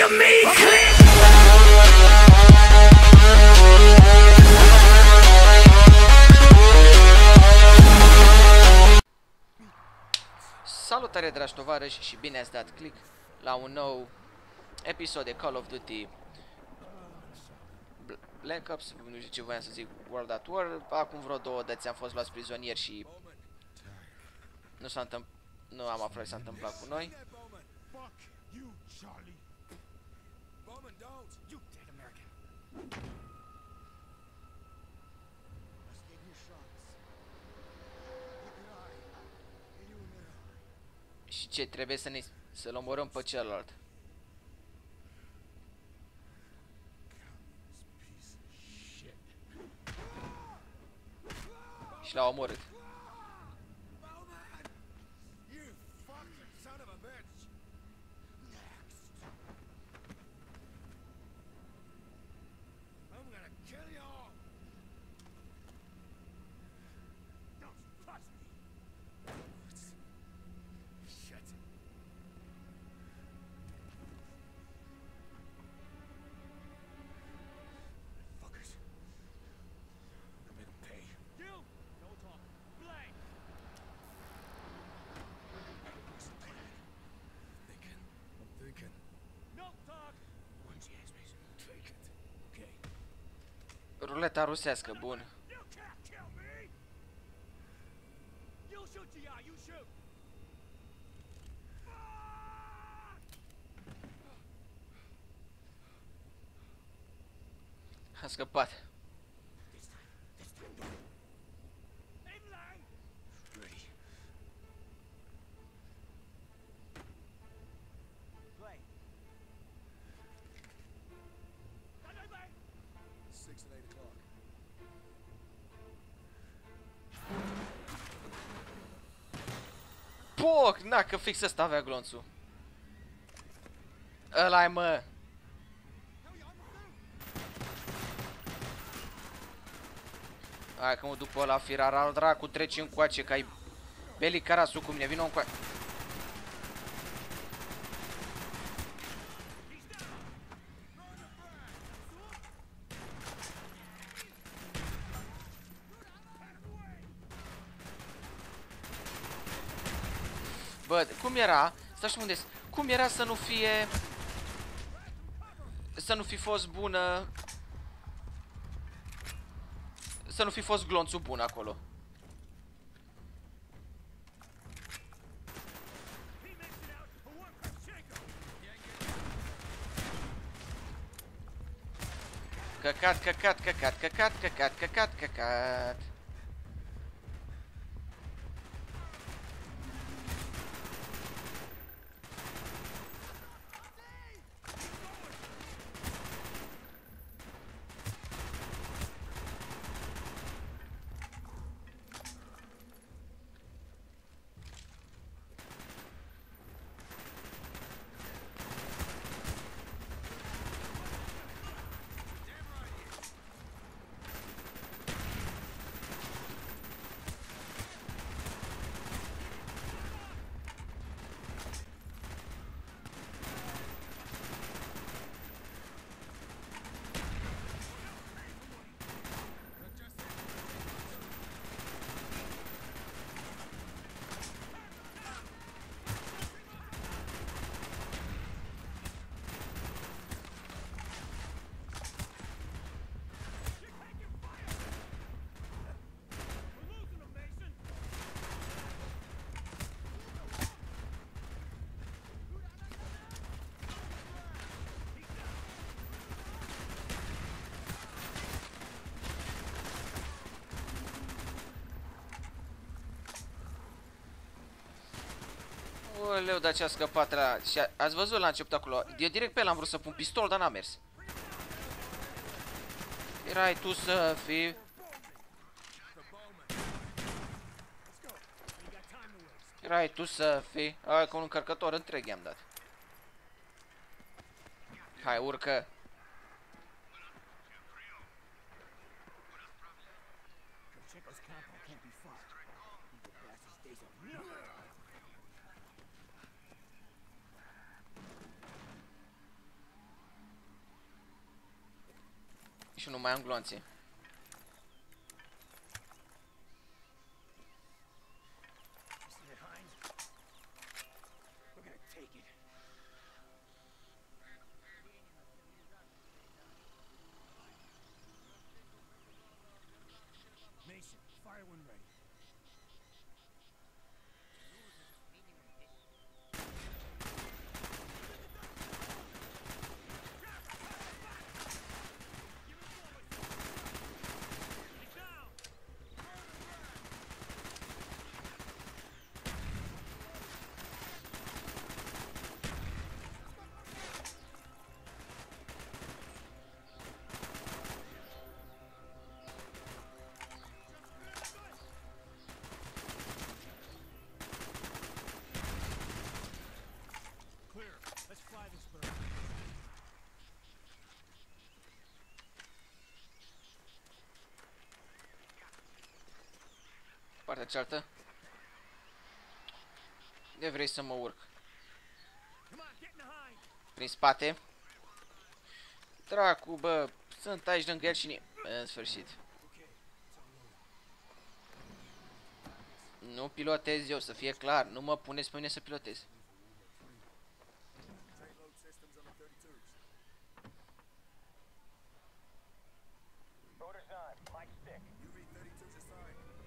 you mean click? Salutare dragi tovarăși și bine ați dat click la un nou episod de Call of Duty Bl- Black Ops, nu știu ce voiam să zic, World at War. Acum vreo două dăți am fost luați prizonieri și nu s-a întâmplat, nu am aflat ce s-a întâmplat cu noi Și ce, trebuie să ne, să-l omorâm pe celălalt Piece of shit. Și l-au omorât Ruleta rusească, bun. You can't Poc, na, că fix ăsta avea glonțul. Ăla mă. Hai că mă duc pe ăla firar. Al dracu, treci încoace, că ai Beli Carasu cu mine, vină încoace Bă, cum era? Stai și unde Cum era să nu fie Să nu fi fost bună Să nu fi fost glonțul bun acolo? Căcat, căcat, căcat, căcat, căcat, căcat, căcat Oleu, dar ce a scăpat la... Și a, ați văzut la început acolo. Eu direct pe el am vrut să pun pistol, dar n-a mers. Erai tu să fii... Erai tu să fii... Hai, cu un încărcător întreg i-am dat. Hai, urcă. Am glonțe. Partea cealaltă. De vrei să mă urc? Come on, get in the hind. Prin spate. Dracu, bă, sunt aici lângă el și ni... În sfârșit. Okay, it's unloaded. Nu pilotez eu, să fie clar. Nu mă puneți pe mine să pilotez. Payload systems on the 32s. Orders on. My stick. UV 32s assigned.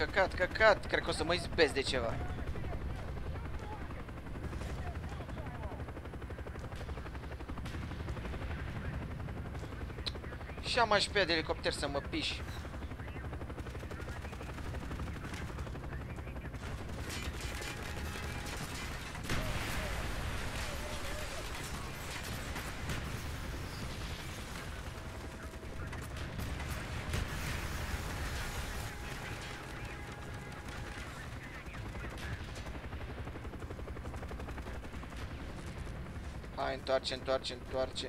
Căcat, căcat. Cred că o să mă izbesc de ceva. Și am aș pe de elicopter să mă piși. Hai, întoarce, întoarce, întoarce.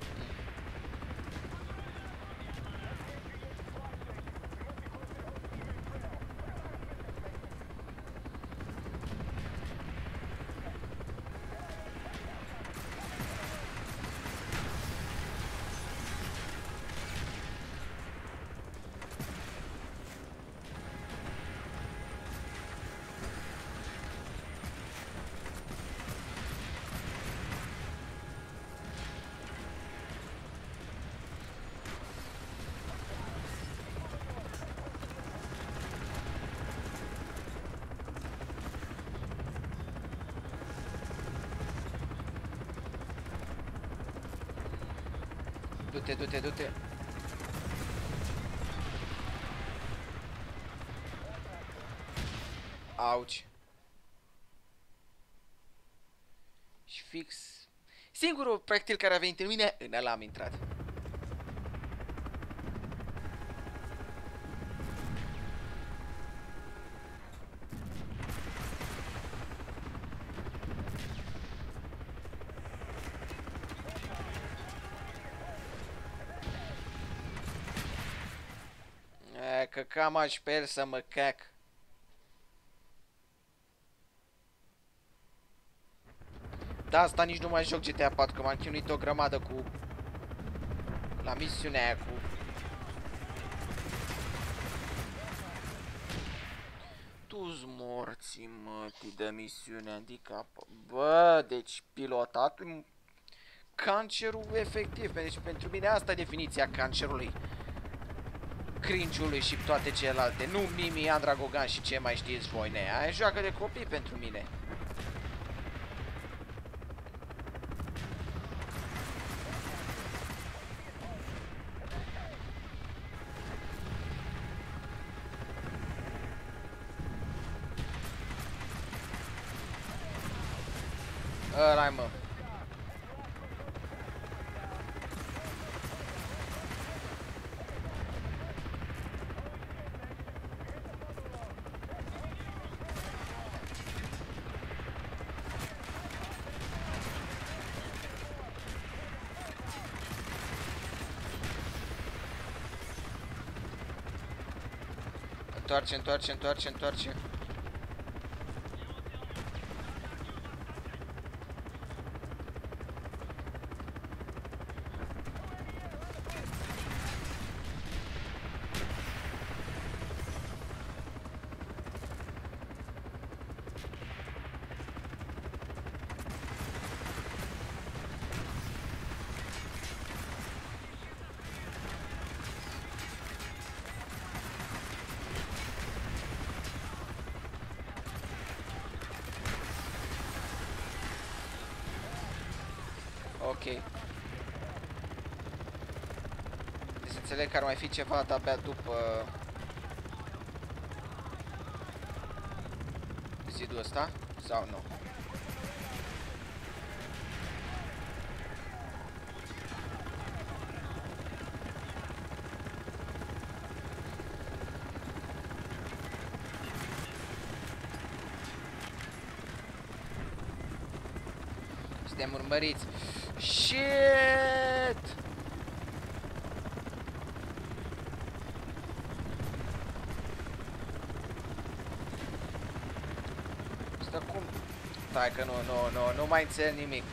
Du-te, du-te, du-te. Auci. Și fix... Singurul proiectil care a venit în mine, în ăla am intrat. E, că cam aș pe el să mă cac. Da, asta nici nu mai joc GTA 4, că m-am chinuit o grămadă cu... La misiunea aia cu... Tu-ți morții, mătii, de misiune handicap. Bă, deci pilotatul... Cancerul efectiv, deci pentru mine asta e definiția cancerului cringe și toate celelalte. Nu Mimi, Andra Gogan și ce mai știți voi, ne. Aia joacă de copii pentru mine. ăla mă. Întoarce, întoarce, întoarce, întoarce. Ok. Deci înțeleg că ar mai fi ceva de-abia după... Zidul ăsta? Sau nu? Suntem urmăriți. Shit! Stă cum? Stai că nu, nu, nu, nu mai înțeleg nimic.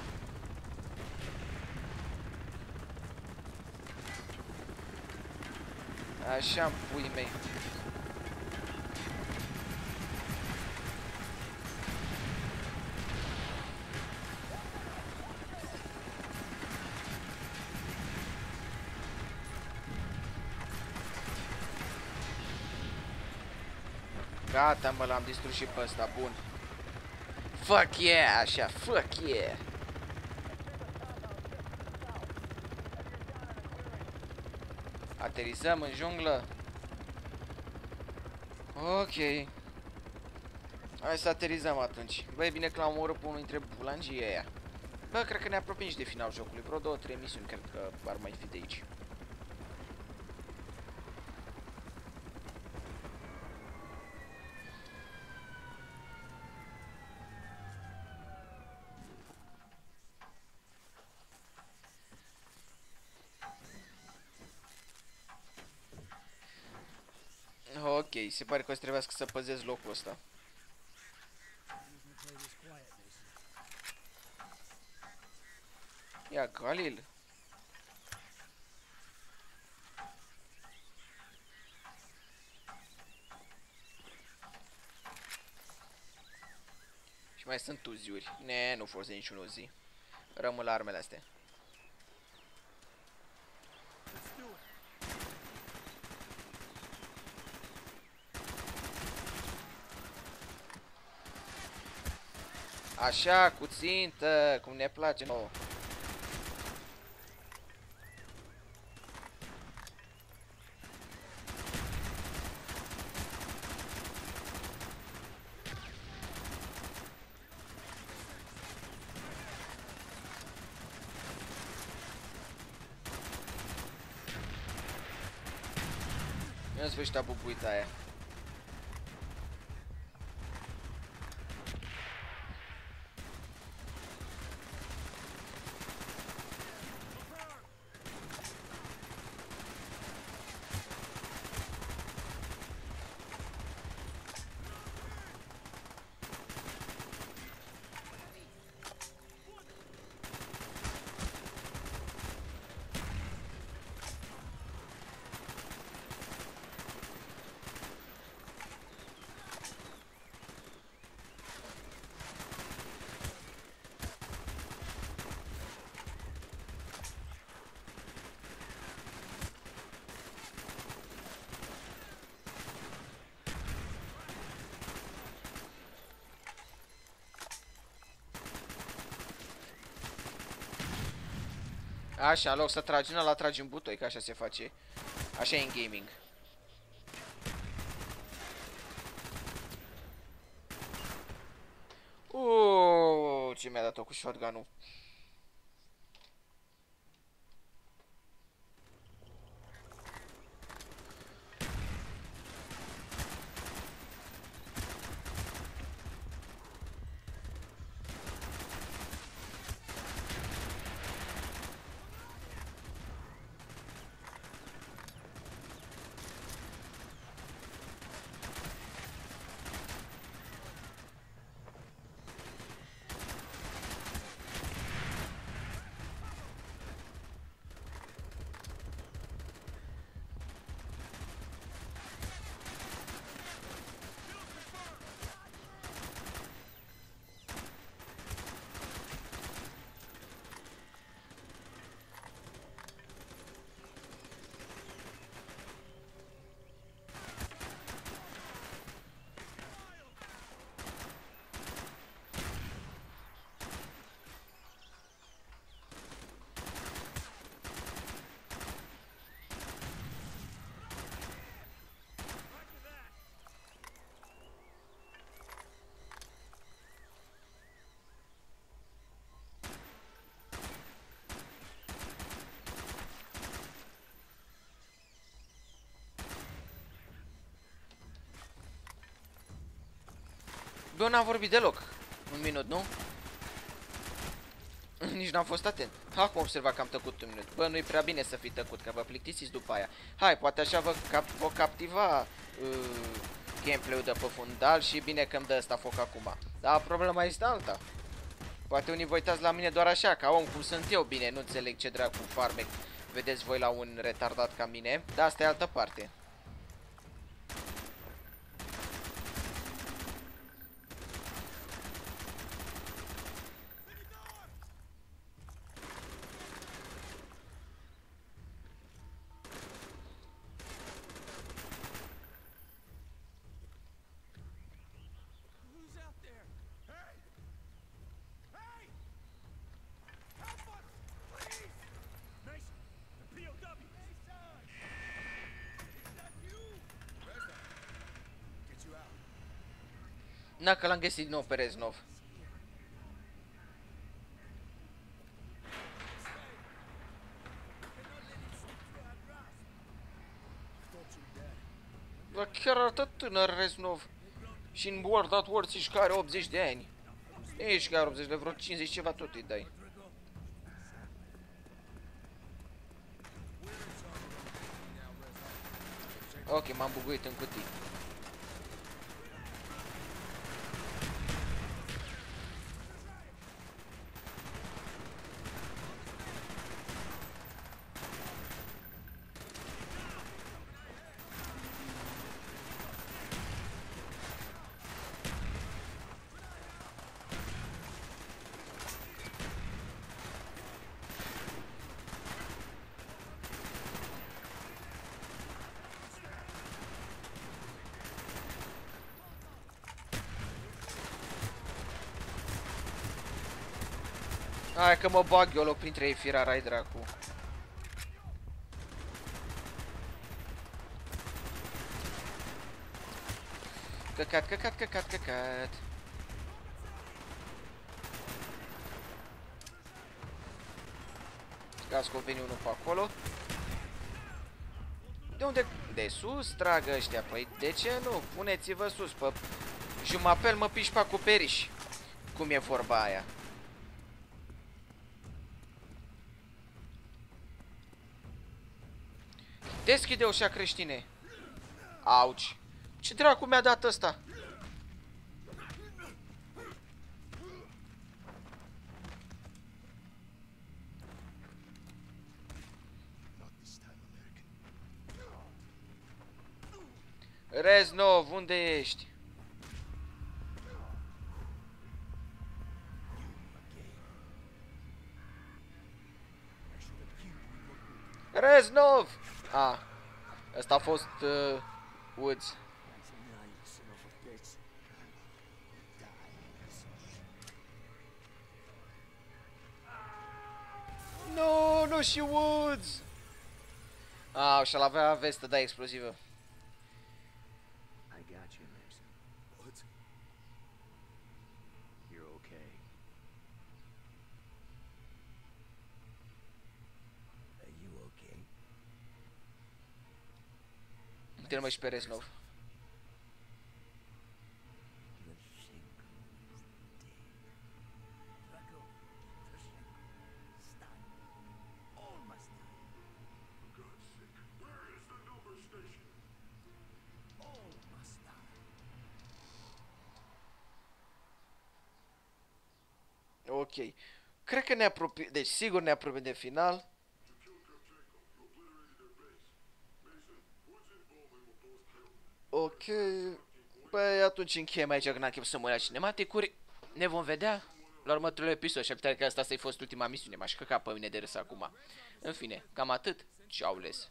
Așa, pui mei. Gata, mă, l-am distrus și pe ăsta, bun. Fuck yeah, așa, fuck yeah. Aterizăm în junglă. Ok. Hai să aterizăm atunci. Bă, e bine că l-am omorât pe unul dintre bulangii aia. Bă, cred că ne apropiem și de final jocului. Vreo două, trei misiuni cred că ar mai fi de aici. Ok, se pare că o să trebuiască să păzesc locul ăsta. Ia, Galil. Și mai sunt uziuri. Ne, nu forțe niciun uzi. Rămân la armele astea. Așa, cu țintă, cum ne place nouă. În sfârșit a bubuit aia. Așa, în loc să tragi în ăla, tragi în butoi, că așa se face. Așa e în gaming. Uuu, ce mi-a dat-o cu shotgun-ul. Bă, n-am vorbit deloc. Un minut, nu? Nici n-am fost atent. Acum observa că am tăcut un minut. Bă, nu-i prea bine să fii tăcut, că vă plictisiți după aia. Hai, poate așa vă, cap vă captiva uh, gameplay-ul de pe fundal și bine că îmi dă ăsta foc acum. Dar problema este alta. Poate unii vă uitați la mine doar așa, ca om cum sunt eu, bine, nu înțeleg ce dracu farmec vedeți voi la un retardat ca mine, dar asta e altă parte. Na, că l-am găsit din nou pe Reznov. Dar chiar arată tânăr Reznov. Și în World at War ți care 80 de ani. Ești chiar 80 de vreo 50 ceva tot îi dai. Ok, m-am buguit în cutii. Hai că mă bag eu loc printre ei firarai dracu. Căcat, căcat, căcat, căcat. Gaz că veni unul pe acolo. De unde? De sus trag ăștia. Păi de ce nu? Puneți-vă sus pe jumapel mă piși pe acoperiș. Cum e vorba aia? Deschide ușa creștine. Auci. Ce dracu mi-a dat ăsta? Not this time, American. Reznov, unde ești? Reznov! A, ăsta a fost uh, Woods. Nu, nu și Woods! A, și-al avea vestă, da, explozivă. Die. All must die. Ok. Cred că ne apropiem, deci sigur ne apropiem de final. Atunci încheiem aici că n-am chef să mă la cinematicuri. Ne vom vedea la următorul episod și că asta să-i fost ultima misiune. M-aș căca pe mine de râs acum. În fine, cam atât. Ciao, les.